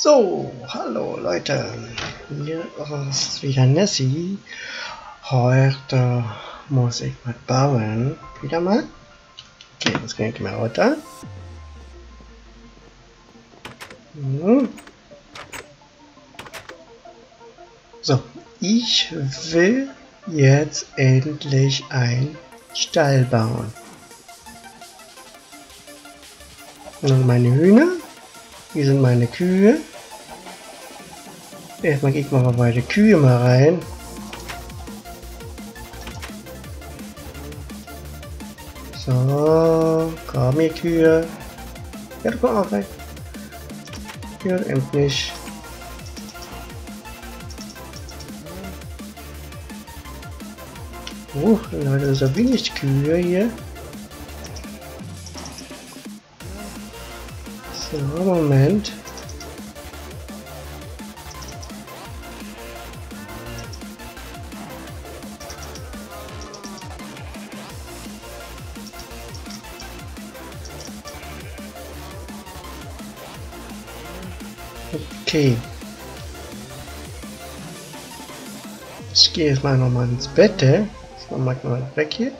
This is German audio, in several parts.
So, hallo Leute, hier ist wieder Nessie. Heute muss ich mal bauen. Wieder mal. Okay, gehe ich mal runter. Hm. So, ich will jetzt endlich ein Stall bauen. Und meine Hühner. Hier sind meine Kühe. Erstmal gehe ich mal bei den Kühe mal rein. So, komm hier Kühe. Ja, du komm auch rein. Ja, endlich. Oh, Leute, so wenig Kühe hier. So, Moment. Okay. Ich gehe jetzt mal nochmal ins Bett. Ich mach mal weg hier.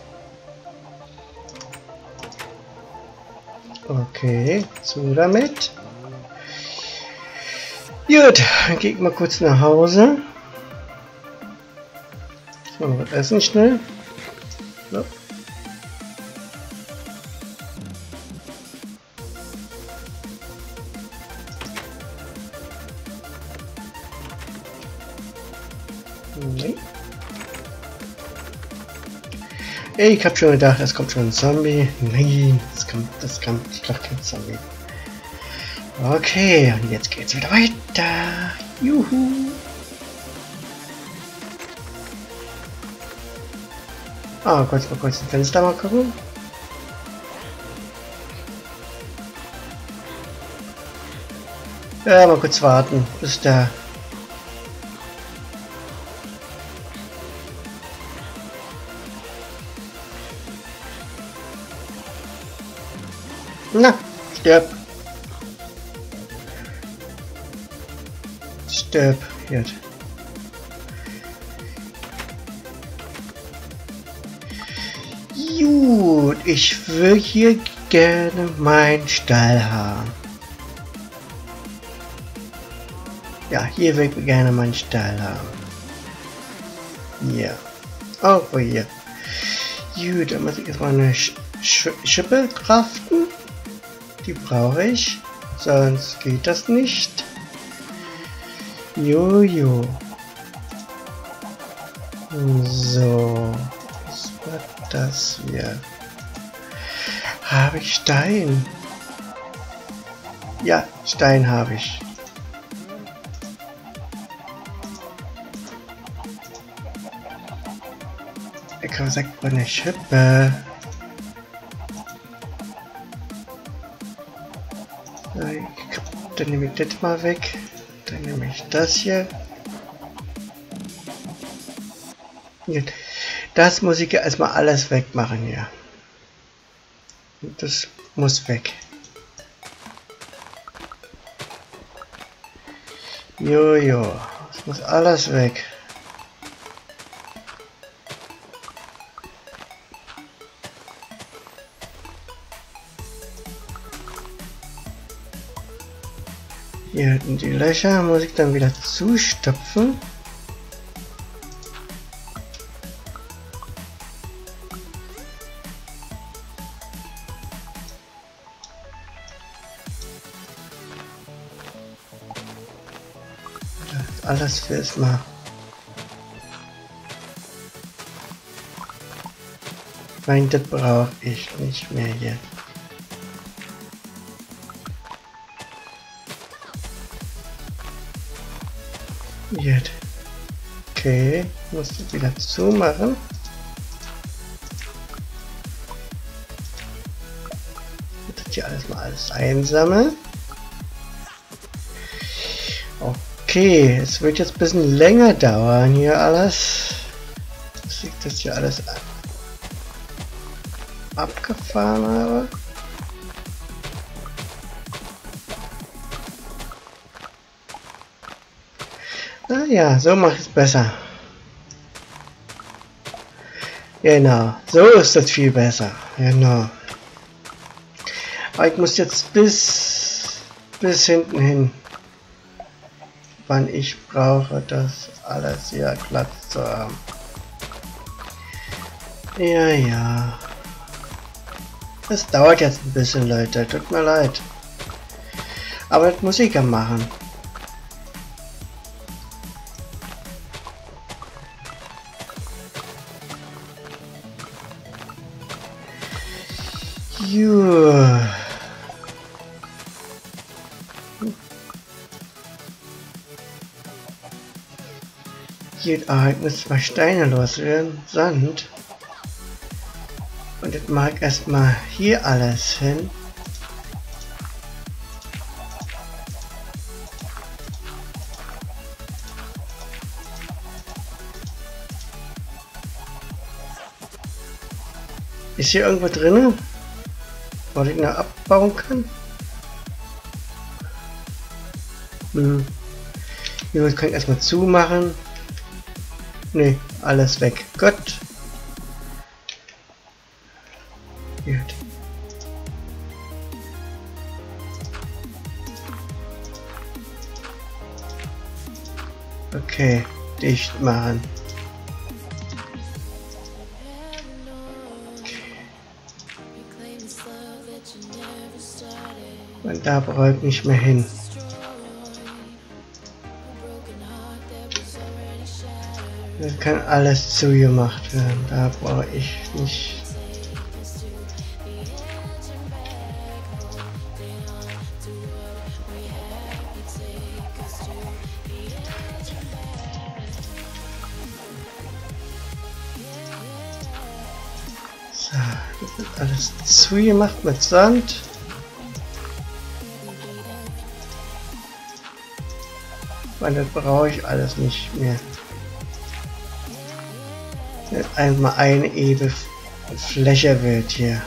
Okay, zu damit. Gut, dann ich mal kurz nach Hause. Mal was essen schnell. So. Ich hab schon gedacht, es kommt schon ein Zombie. Nein, das kommt, das kommt doch kein Zombie. Okay, und jetzt geht's wieder weiter. Juhu. Ah, kurz mal kurz ein Fenster mal gucken. Ja, mal kurz warten, bis der stirb. Stirb, jetzt. Gut, ich will hier gerne meinen Stall haben. Ja, hier will ich gerne meinen Stall haben. Ja. Oh, hier. Gut, dann muss ich erstmal eine Sch Sch Schippe kraften. Die brauche ich. Sonst geht das nicht. Jojo. So. Was war das hier? Habe ich Stein? Ja, Stein habe ich. Ich habe gesagt, eine Schippe. Dann nehme ich das mal weg. Dann nehme ich das hier. Das muss ich erstmal alles wegmachen hier. Das muss weg. Jojo, das muss alles weg. Hier hinten die Löcher muss ich dann wieder zustopfen. Alles für erstmal. Nein, das brauche ich nicht mehr jetzt. Jetzt. Okay, muss ich wieder zumachen. Jetzt hier alles mal alles einsammeln. Okay, es wird jetzt ein bisschen länger dauern hier alles. Dass ich das hier alles abgefahren habe. Ah ja, so macht es besser. Genau, so ist das viel besser. Genau. Aber ich muss jetzt bis, bis hinten hin. Wann ich brauche, das alles hier glatt zu haben. Ja, ja. Es dauert jetzt ein bisschen, Leute. Tut mir leid. Aber das muss ich ja machen. Gut, muss zwei Steine loswerden. Sand. Und jetzt mag erstmal hier alles hin. Ist hier irgendwo drin, was ich noch abbauen kann? Hm. Hier kann erstmal zumachen. Ne, alles weg. Gott. Gut. Okay, dicht machen. Und da brauche ich nicht mehr hin. Das kann alles zugemacht werden. Da brauche ich nicht. So, das wird alles zugemacht mit Sand. Weil das brauche ich alles nicht mehr. Einmal eine ewige Fläche wird hier.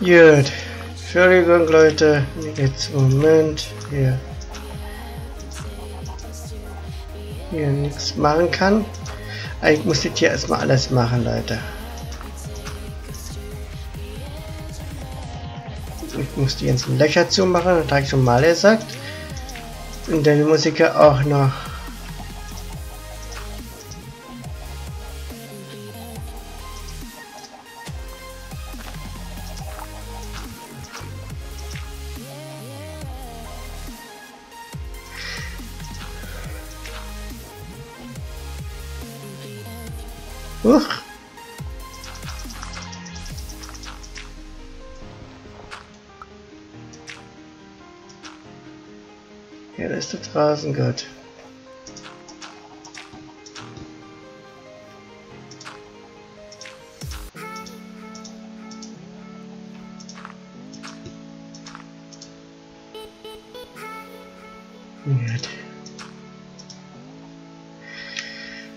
Gut. Entschuldigung Leute, jetzt Moment hier. Hier nichts machen kann. Ich muss jetzt hier erstmal alles machen, Leute. Ich muss die ganzen Löcher zumachen, das habe ich schon mal gesagt. Und dann muss ich ja auch noch Huch. Ja, da ist der draußen, gut.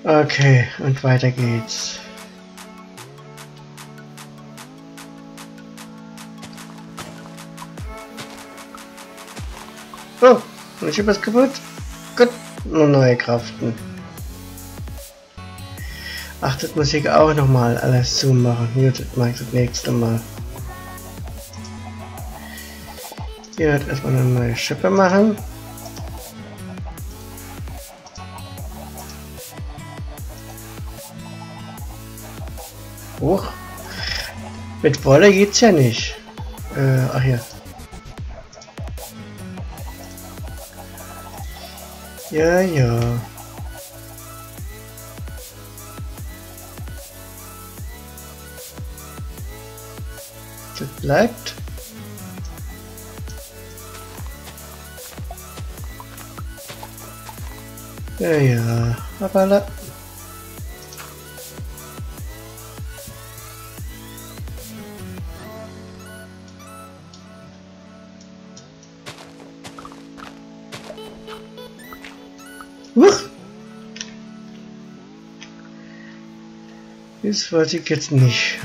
Okay, und weiter geht's. Oh, ich habe was kaputt. Gut, nur neue Kraften. Ach, das muss ich auch noch mal alles zumachen. Gut, das mache ich das nächste Mal. Hier wird erstmal eine neue Schippe machen. Mit Wolle geht's ja nicht. Äh, ach ja. Ja, ja. Das bleibt. Ja, ja, aber Das wollte ich jetzt nicht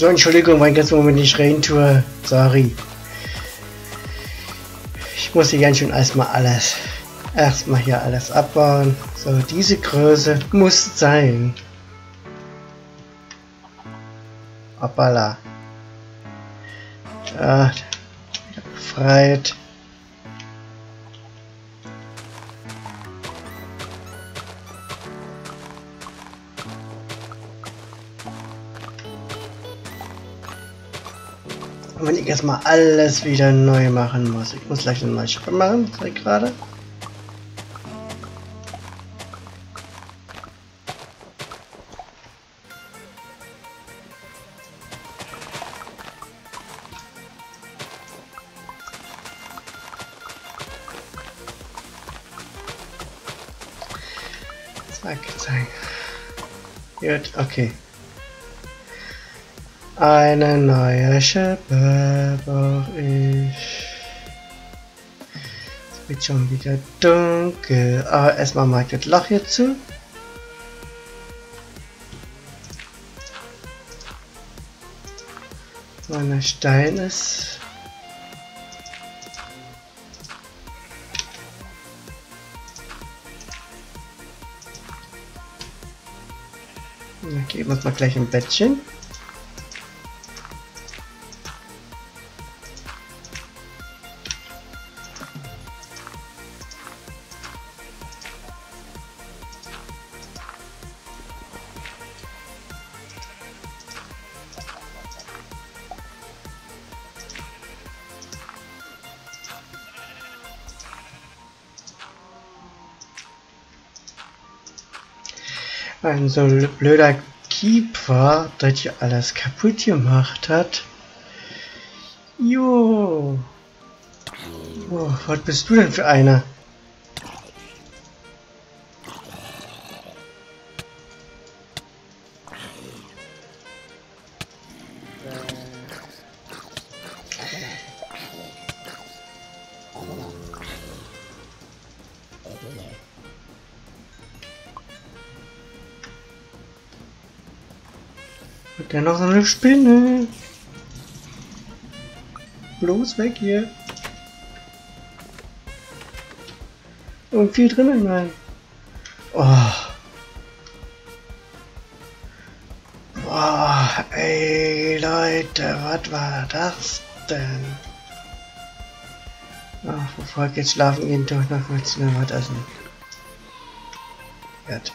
So, Entschuldigung, mein ganzer Moment nicht rein tue. Sorry. Ich muss hier ganz schön erstmal alles, erstmal hier alles abbauen. So, diese Größe muss sein. Hoppala. Ja, befreit. Wenn ich erstmal alles wieder neu machen muss. Ich muss gleich eine neue Schippe machen, zeig gerade. Zack, zack. Gut, okay. Eine neue Schippe brauche ich. Es wird schon wieder dunkel. Aber erstmal mal das Loch hier zu. Meine Stein ist. Okay, muss mal gleich im Bettchen. Ein so blöder Keeper, der hier alles kaputt gemacht hat. Jo. Oh, was bist du denn für einer? Spinne. Bloß weg hier. Und viel drinnen rein. Oh. Boah, ey Leute, was war das denn? Ach, bevor ich jetzt schlafen gehen, doch noch kurz mir was essen. Gut.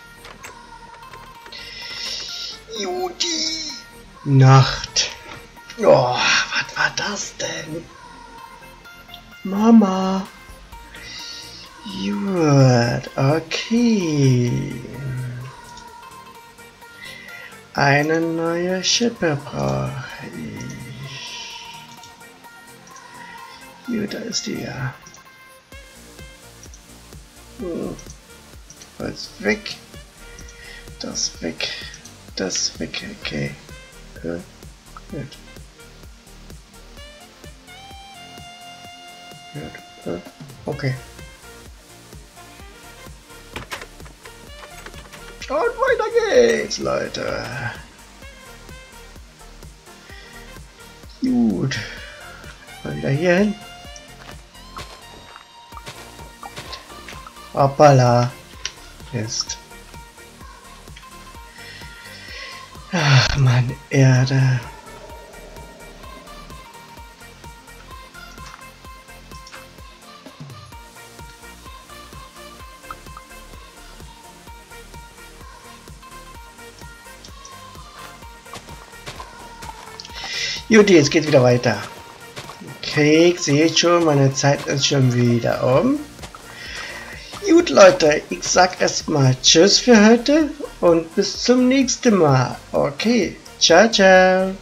Nacht. Oh, was war das denn? Mama. Gut, okay. Eine neue Schippe brauche ich. Gut, da ist die ja. Hm. Das weg. Das weg. Das weg. Okay. Okay. Gut. Gut. Okay. Und weiter geht's, Leute. Gut. Mal wieder hier hin. Hoppala. Ist. Man, Erde. Gut, jetzt geht wieder weiter. Krieg, seht schon, meine Zeit ist schon wieder um. Gut, Leute, ich sag erstmal Tschüss für heute und bis zum nächsten Mal. Okay, ciao, ciao.